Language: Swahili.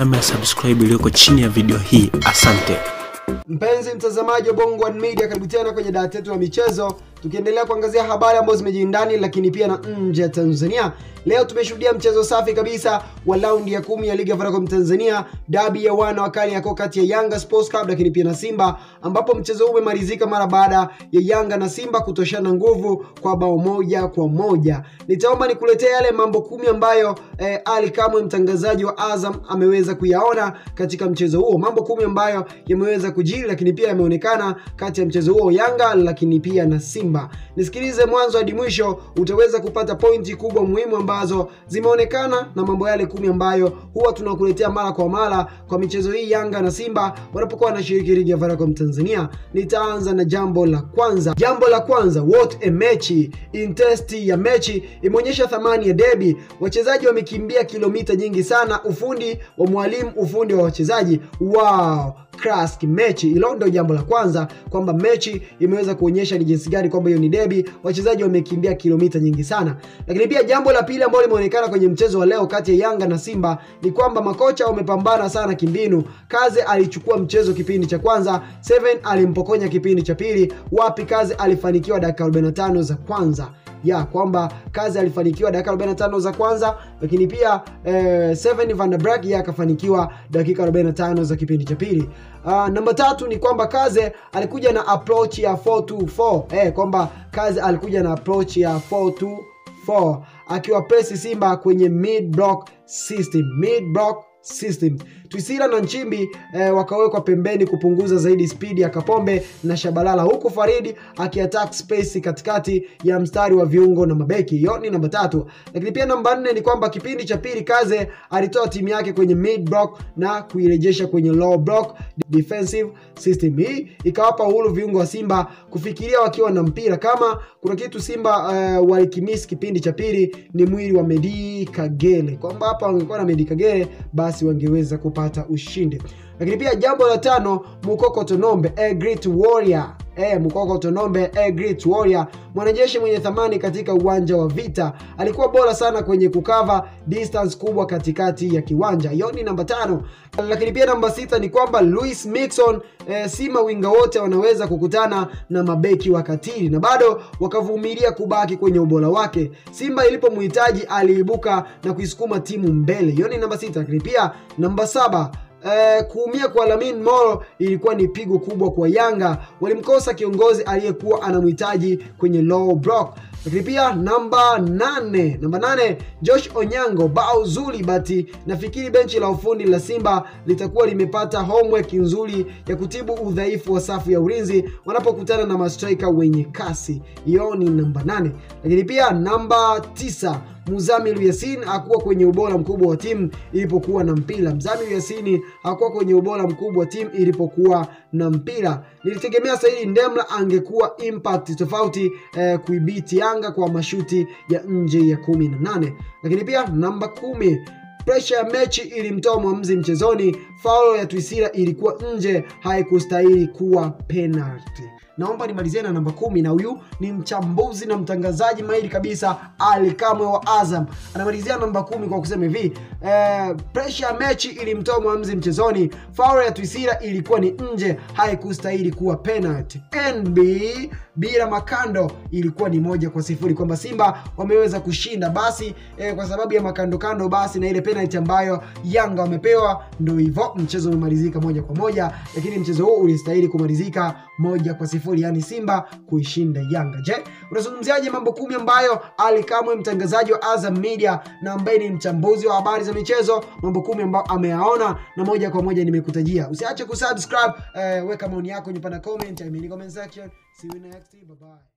alama ya subscribe iliyoko chini ya video hii. Asante. Mpenzi mtazamaji wa Bongo One Media, karibu tena kwenye dawati yetu ya michezo, tukiendelea kuangazia habari ambazo zimejiri ndani lakini pia na nje ya Tanzania. Leo tumeshuhudia mchezo safi kabisa wa raundi ya kumi ya ligi ya Vodacom Tanzania, dabi ya wana wakali yako kati ya Yanga Sports Club lakini pia na Simba, ambapo mchezo huu umemalizika mara baada ya Yanga na Simba kutoshana nguvu kwa bao moja kwa moja. Nitaomba nikuletee yale mambo kumi ambayo eh, Ali Kamwe mtangazaji wa Azam ameweza kuyaona katika mchezo huo, mambo kumi ambayo yameweza kujiri lakini pia yameonekana kati ya mchezo huo Yanga lakini pia na Simba. Nisikilize mwanzo hadi mwisho, utaweza kupata pointi kubwa muhimu ambazo zimeonekana na mambo yale kumi ambayo huwa tunakuletea mara kwa mara kwa michezo hii Yanga na Simba wanapokuwa wanashiriki ligi ya Vodacom Tanzania. Nitaanza na jambo la kwanza. Jambo la kwanza, what a mechi. Intensity ya mechi imeonyesha thamani ya debi. Wachezaji wamekimbia kilomita nyingi sana, ufundi wa mwalimu, ufundi wa wachezaji. Wow, classic mechi. Hilo ndio jambo la kwanza, kwamba mechi imeweza kuonyesha ni jinsi gani kwamba hiyo ni debi, wachezaji wamekimbia kilomita nyingi sana. Lakini pia jambo la pili ambalo limeonekana kwenye mchezo wa leo kati ya Yanga na Simba ni kwamba makocha wamepambana sana kimbinu. Kaze alichukua mchezo kipindi cha kwanza, Seven alimpokonya kipindi cha pili. Wapi Kaze alifanikiwa dakika 45 za kwanza ya kwamba Kazi alifanikiwa dakika 45 za kwanza, lakini pia eh, Seven Van der Berg yeye akafanikiwa dakika 45 za kipindi cha pili. Uh, namba tatu ni kwamba Kaze alikuja na approach ya 424 eh, kwamba Kaze alikuja na approach ya 424 akiwa presi Simba kwenye mid block system, mid block system. Twisila na Nchimbi eh, wakawekwa pembeni kupunguza zaidi spidi ya Kapombe na Shabalala, huku Faridi akiattack space katikati ya mstari wa viungo na mabeki. Hiyo ni namba tatu, lakini pia namba nne ni kwamba kipindi cha pili Kaze alitoa timu yake kwenye mid block na kuirejesha kwenye low block defensive system. Hii ikawapa uhuru viungo wa Simba kufikiria wakiwa na mpira. Kama kuna kitu Simba uh, walikimisi kipindi cha pili ni mwili wa Medi Kagere, kwamba hapa wangekuwa na Medi Kagere basi wangeweza kupata ushindi. Lakini pia jambo la tano, Mukoko Tonombe a great warrior. E, Mukoko Tonombe eh, great warrior, mwanajeshi mwenye thamani katika uwanja wa vita, alikuwa bora sana kwenye kukava distance kubwa katikati ya kiwanja. Hiyo ni namba tano. Lakini pia namba sita ni kwamba Luis Mixon e, si mawinga wote wanaweza kukutana na mabeki wakatili na bado wakavumilia kubaki kwenye ubora wake. Simba ilipomhitaji aliibuka na kuisukuma timu mbele. Hiyo ni namba sita. Lakini pia namba saba Uh, kuumia kwa Lamin Moro ilikuwa ni pigo kubwa kwa Yanga. Walimkosa kiongozi aliyekuwa anamhitaji kwenye low block. Lakini pia namba nane, namba nane Josh Onyango bao zuri, bati nafikiri benchi la ufundi la Simba litakuwa limepata homework nzuri ya kutibu udhaifu wa safu ya ulinzi wanapokutana na mastrika wenye kasi. Hiyo ni namba nane. Lakini pia namba tisa Muzamiru Yassin hakuwa kwenye ubora mkubwa wa timu ilipokuwa na mpira. Muzamiru Yassin hakuwa kwenye ubora mkubwa wa timu ilipokuwa na mpira. Nilitegemea Saidi Ndemla angekuwa impact tofauti eh, kuibiti Yanga kwa mashuti ya nje ya kumi na nane. Lakini pia namba kumi presha ya mechi ilimtoa mwamuzi mchezoni. Faulo ya Twisila ilikuwa nje, haikustahili kuwa penalty. Naomba nimalizie na namba kumi, na huyu ni mchambuzi na mtangazaji mahiri kabisa Ali Kamwe wa Azam. Anamalizia namba kumi kwa kusema hivi eh, presha ya mechi ilimtoa mwamzi mchezoni. faura ya Twisila ilikuwa ni nje, haikustahili kuwa penalty. NB bila makando ilikuwa ni moja kwa sifuri, kwamba Simba wameweza kushinda basi eh, kwa sababu ya makando kando basi na ile penalty ambayo Yanga wamepewa, ndo hivo mchezo umemalizika moja kwa moja, lakini mchezo huu ulistahili kumalizika moja kwa sifuri, yani Simba kuishinda Yanga. Je, unazungumziaje mambo kumi ambayo Ali Kamwe mtangazaji wa Azam Media na ambaye ni mchambuzi wa habari za michezo, mambo kumi ambayo ameyaona na moja kwa moja nimekutajia. Usiache kusubscribe, eh, weka maoni yako pana comment, I mean comment section. See you next, time. bye bye.